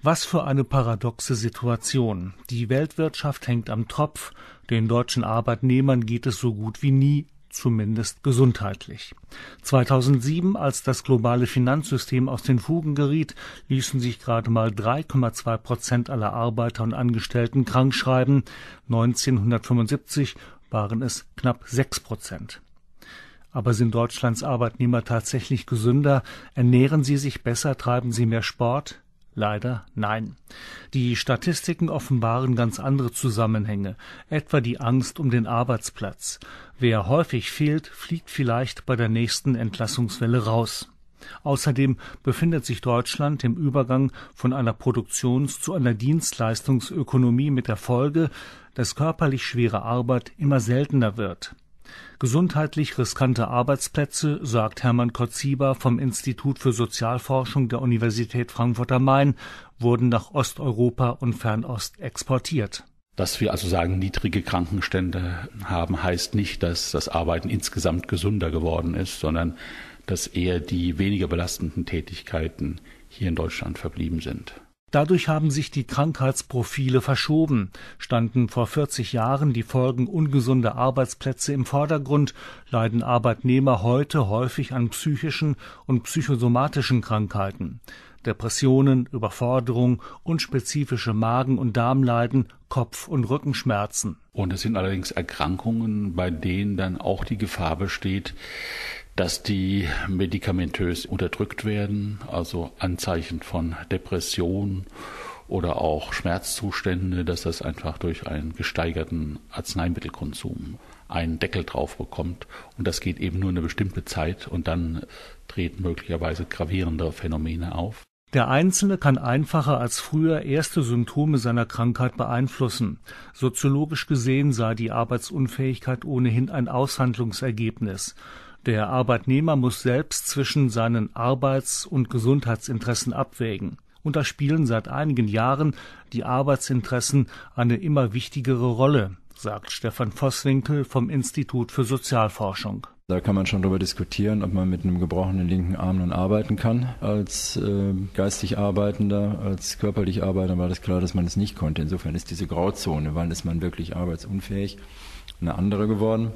Was für eine paradoxe Situation. Die Weltwirtschaft hängt am Tropf, den deutschen Arbeitnehmern geht es so gut wie nie, zumindest gesundheitlich. 2007, als das globale Finanzsystem aus den Fugen geriet, ließen sich gerade mal 3,2 Prozent aller Arbeiter und Angestellten krankschreiben. 1975 waren es knapp 6 Prozent. Aber sind Deutschlands Arbeitnehmer tatsächlich gesünder? Ernähren sie sich besser? Treiben sie mehr Sport? Leider nein. Die Statistiken offenbaren ganz andere Zusammenhänge, etwa die Angst um den Arbeitsplatz. Wer häufig fehlt, fliegt vielleicht bei der nächsten Entlassungswelle raus. Außerdem befindet sich Deutschland im Übergang von einer Produktions- zu einer Dienstleistungsökonomie mit der Folge, dass körperlich schwere Arbeit immer seltener wird. Gesundheitlich riskante Arbeitsplätze, sagt Hermann Kotziba vom Institut für Sozialforschung der Universität Frankfurt am Main, wurden nach Osteuropa und Fernost exportiert. Dass wir also sagen, niedrige Krankenstände haben, heißt nicht, dass das Arbeiten insgesamt gesünder geworden ist, sondern dass eher die weniger belastenden Tätigkeiten hier in Deutschland verblieben sind. Dadurch haben sich die Krankheitsprofile verschoben. Standen vor 40 Jahren die Folgen ungesunder Arbeitsplätze im Vordergrund, leiden Arbeitnehmer heute häufig an psychischen und psychosomatischen Krankheiten. Depressionen, Überforderung, unspezifische Magen- und Darmleiden, Kopf- und Rückenschmerzen. Und es sind allerdings Erkrankungen, bei denen dann auch die Gefahr besteht, dass die medikamentös unterdrückt werden, also Anzeichen von Depression oder auch Schmerzzustände, dass das einfach durch einen gesteigerten Arzneimittelkonsum einen Deckel drauf bekommt. Und das geht eben nur eine bestimmte Zeit und dann treten möglicherweise gravierendere Phänomene auf. Der Einzelne kann einfacher als früher erste Symptome seiner Krankheit beeinflussen. Soziologisch gesehen sei die Arbeitsunfähigkeit ohnehin ein Aushandlungsergebnis. Der Arbeitnehmer muss selbst zwischen seinen Arbeits- und Gesundheitsinteressen abwägen. Und da spielen seit einigen Jahren die Arbeitsinteressen eine immer wichtigere Rolle, sagt Stefan Vosswinkel vom Institut für Sozialforschung. Da kann man schon darüber diskutieren, ob man mit einem gebrochenen linken Arm nun arbeiten kann. Als äh, geistig Arbeitender, als körperlich Arbeiter war das klar, dass man es nicht konnte. Insofern ist diese Grauzone, wann ist man wirklich arbeitsunfähig, eine andere geworden.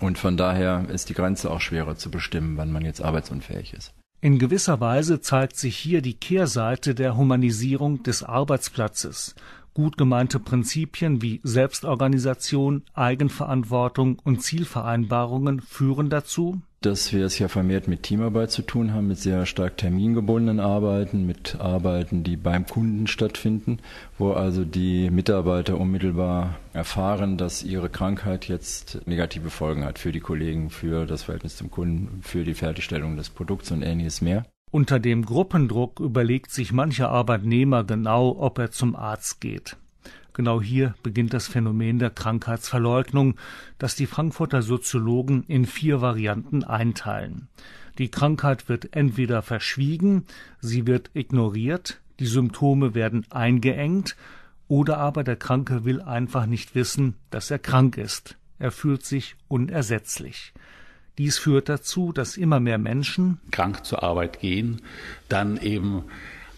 Und von daher ist die Grenze auch schwerer zu bestimmen, wann man jetzt arbeitsunfähig ist. In gewisser Weise zeigt sich hier die Kehrseite der Humanisierung des Arbeitsplatzes. Gut gemeinte Prinzipien wie Selbstorganisation, Eigenverantwortung und Zielvereinbarungen führen dazu, dass wir es ja vermehrt mit Teamarbeit zu tun haben, mit sehr stark termingebundenen Arbeiten, mit Arbeiten, die beim Kunden stattfinden, wo also die Mitarbeiter unmittelbar erfahren, dass ihre Krankheit jetzt negative Folgen hat für die Kollegen, für das Verhältnis zum Kunden, für die Fertigstellung des Produkts und ähnliches mehr. Unter dem Gruppendruck überlegt sich mancher Arbeitnehmer genau, ob er zum Arzt geht. Genau hier beginnt das Phänomen der Krankheitsverleugnung, das die Frankfurter Soziologen in vier Varianten einteilen. Die Krankheit wird entweder verschwiegen, sie wird ignoriert, die Symptome werden eingeengt, oder aber der Kranke will einfach nicht wissen, dass er krank ist. Er fühlt sich unersetzlich. Dies führt dazu, dass immer mehr Menschen krank zur Arbeit gehen, dann eben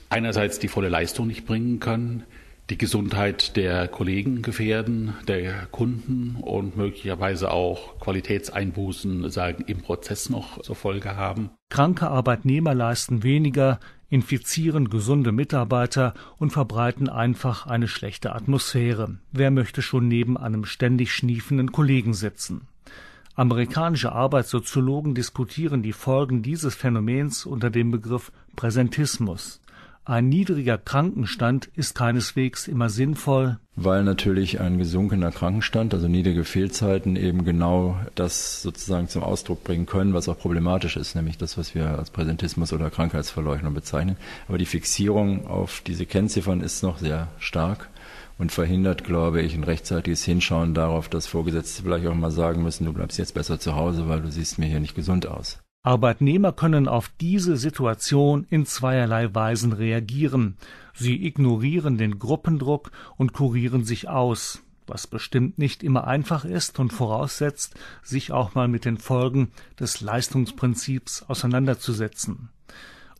einerseits die volle Leistung nicht bringen können, die Gesundheit der Kollegen gefährden, der Kunden und möglicherweise auch Qualitätseinbußen sagen im Prozess noch zur Folge haben. Kranke Arbeitnehmer leisten weniger, infizieren gesunde Mitarbeiter und verbreiten einfach eine schlechte Atmosphäre. Wer möchte schon neben einem ständig schniefenden Kollegen sitzen? Amerikanische Arbeitssoziologen diskutieren die Folgen dieses Phänomens unter dem Begriff Präsentismus. Ein niedriger Krankenstand ist keineswegs immer sinnvoll, weil natürlich ein gesunkener Krankenstand, also niedrige Fehlzeiten, eben genau das sozusagen zum Ausdruck bringen können, was auch problematisch ist, nämlich das, was wir als Präsentismus oder Krankheitsverleugnung bezeichnen. Aber die Fixierung auf diese Kennziffern ist noch sehr stark und verhindert, glaube ich, ein rechtzeitiges Hinschauen darauf, dass Vorgesetzte vielleicht auch mal sagen müssen, du bleibst jetzt besser zu Hause, weil du siehst mir hier nicht gesund aus. Arbeitnehmer können auf diese Situation in zweierlei Weisen reagieren. Sie ignorieren den Gruppendruck und kurieren sich aus, was bestimmt nicht immer einfach ist und voraussetzt, sich auch mal mit den Folgen des Leistungsprinzips auseinanderzusetzen.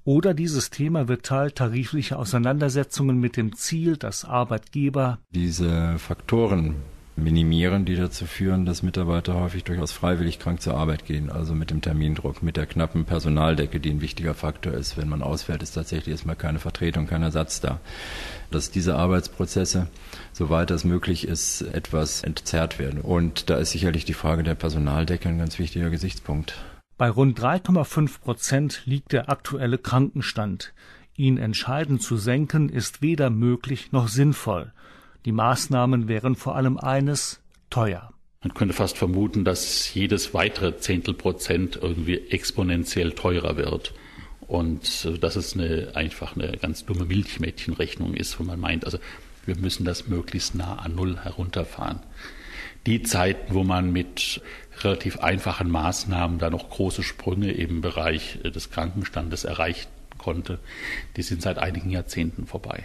Oder dieses Thema wird Teil tariflicher Auseinandersetzungen mit dem Ziel, dass Arbeitgeber diese Faktoren minimieren, die dazu führen, dass Mitarbeiter häufig durchaus freiwillig krank zur Arbeit gehen. Also mit dem Termindruck, mit der knappen Personaldecke, die ein wichtiger Faktor ist. Wenn man ausfällt, ist tatsächlich erstmal keine Vertretung, kein Ersatz da. Dass diese Arbeitsprozesse, soweit das möglich ist, etwas entzerrt werden. Und da ist sicherlich die Frage der Personaldecke ein ganz wichtiger Gesichtspunkt. Bei rund 3,5 Prozent liegt der aktuelle Krankenstand. Ihn entscheidend zu senken ist weder möglich noch sinnvoll. Die Maßnahmen wären vor allem eines teuer. Man könnte fast vermuten, dass jedes weitere Zehntel Prozent irgendwie exponentiell teurer wird. Und äh, dass es eine, einfach eine ganz dumme Milchmädchenrechnung ist, wo man meint, also wir müssen das möglichst nah an Null herunterfahren. Die Zeiten, wo man mit relativ einfachen Maßnahmen da noch große Sprünge im Bereich äh, des Krankenstandes erreichen konnte, die sind seit einigen Jahrzehnten vorbei.